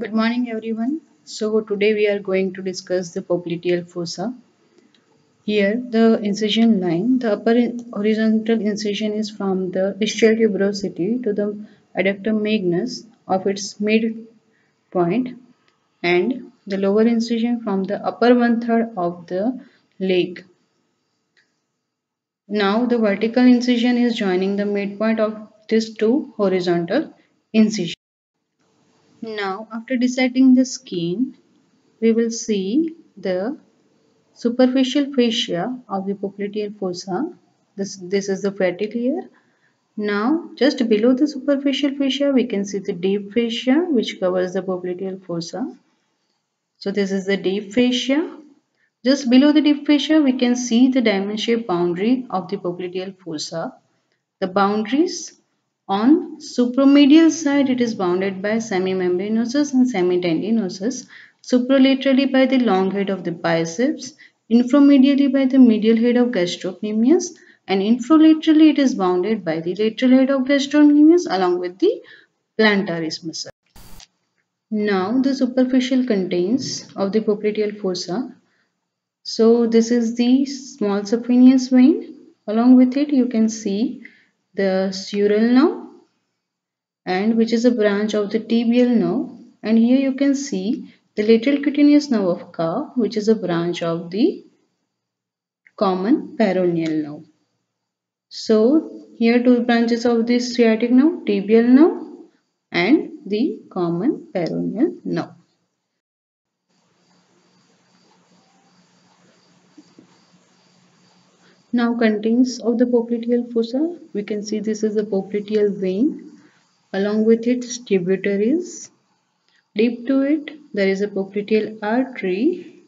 Good morning everyone. So today we are going to discuss the popliteal fossa. Here the incision line, the upper horizontal incision is from the ischial tuberosity to the adductor magnus of its midpoint and the lower incision from the upper one third of the leg. Now the vertical incision is joining the midpoint of these two horizontal incisions. Now after dissecting the skin, we will see the superficial fascia of the popliteal fossa. This, this is the fatty layer. Now just below the superficial fascia, we can see the deep fascia which covers the popliteal fossa. So this is the deep fascia. Just below the deep fascia, we can see the diamond shaped boundary of the popliteal fossa. The boundaries on supramedial side, it is bounded by semimembranosus and semitendinosus, supralaterally by the long head of the biceps, inframedially by the medial head of gastrocnemius, and infralaterally it is bounded by the lateral head of gastrocnemius along with the plantaris muscle. Now the superficial contents of the popliteal fossa. So this is the small saphenous vein. Along with it you can see the sural nerve and which is a branch of the tibial nerve and here you can see the lateral cutaneous nerve of calf which is a branch of the common peroneal nerve. So here two branches of the sciatic nerve, tibial nerve and the common peroneal nerve. Now contents of the popliteal fossa, we can see this is the popliteal vein. Along with its tributaries, deep to it there is a popliteal artery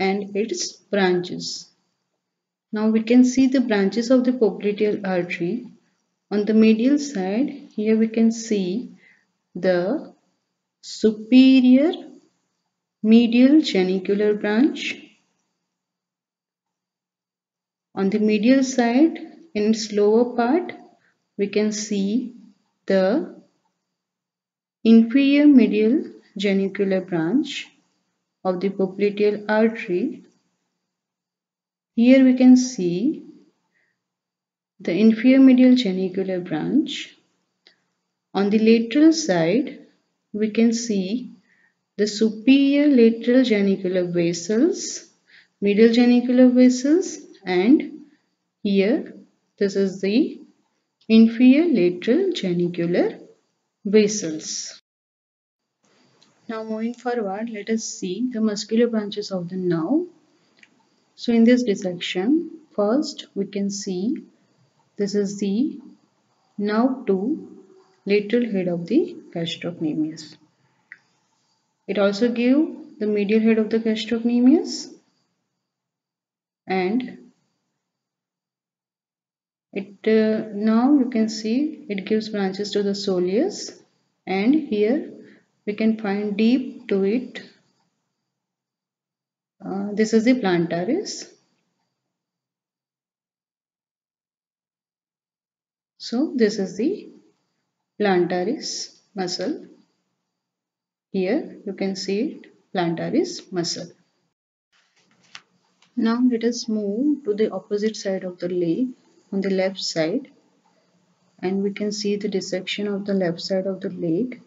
and its branches. Now we can see the branches of the popliteal artery. On the medial side, here we can see the superior medial genicular branch on the medial side, in its lower part, we can see the inferior medial genicular branch of the popliteal artery. Here we can see the inferior medial genicular branch. On the lateral side, we can see the superior lateral genicular vessels, medial genicular vessels and here this is the inferior lateral genicular vessels. Now moving forward, let us see the muscular branches of the nerve. So in this dissection, first we can see this is the nerve to lateral head of the gastrocnemius. It also gives the medial head of the gastrocnemius and it uh, now you can see it gives branches to the soleus and here we can find deep to it. Uh, this is the plantaris. So this is the plantaris muscle. Here you can see it plantaris muscle. Now let us move to the opposite side of the leg on the left side and we can see the dissection of the left side of the leg.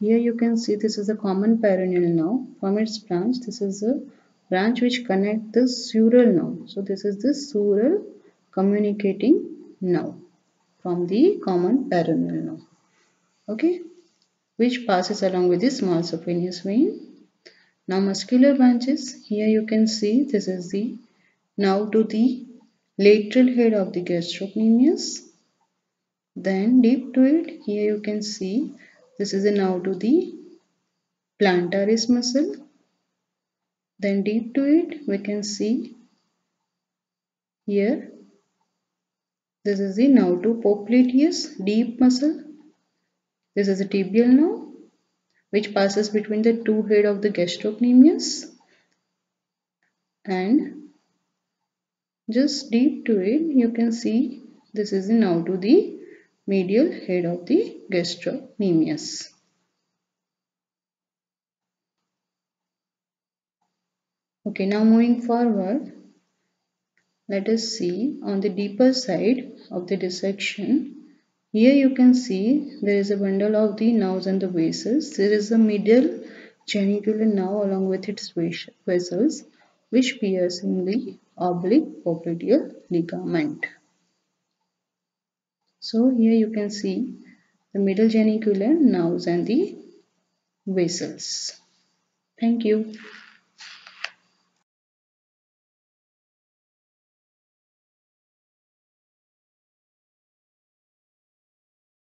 Here you can see this is a common peroneal nerve. From its branch, this is a branch which connects the sural nerve. So this is the sural communicating nerve from the common peroneal nerve. Okay, which passes along with the small saphenous vein. Now muscular branches, here you can see this is the nerve to the lateral head of the gastrocnemius. Then deep to it, here you can see this is nerve to the plantaris muscle. Then deep to it, we can see here this is the nerve to popliteus deep muscle. This is a tibial nerve which passes between the two head of the gastrocnemius and just deep to it you can see this is now to the medial head of the gastrocnemius. Okay, now moving forward, let us see on the deeper side of the dissection. Here you can see there is a bundle of the nerves and the vessels. There is a medial genicular nerve along with its vessels which piercing the oblique popliteal ligament. So here you can see the middle genicular nerves and the vessels. Thank you.